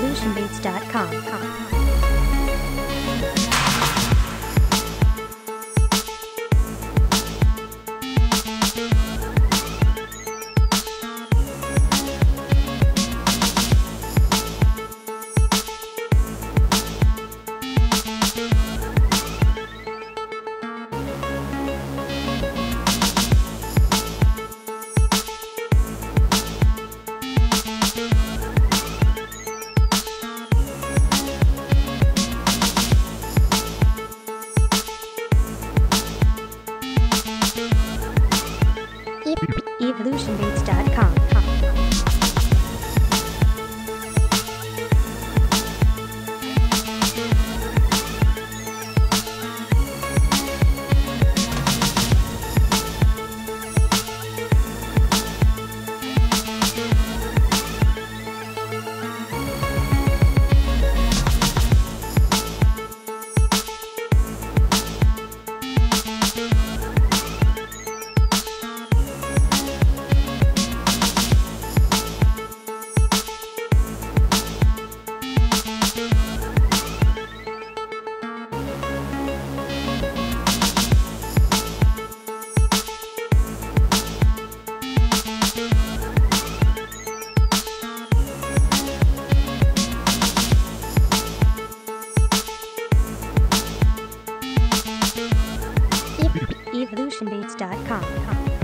revolutionbeats.com. Evolution evolutionbeats.com.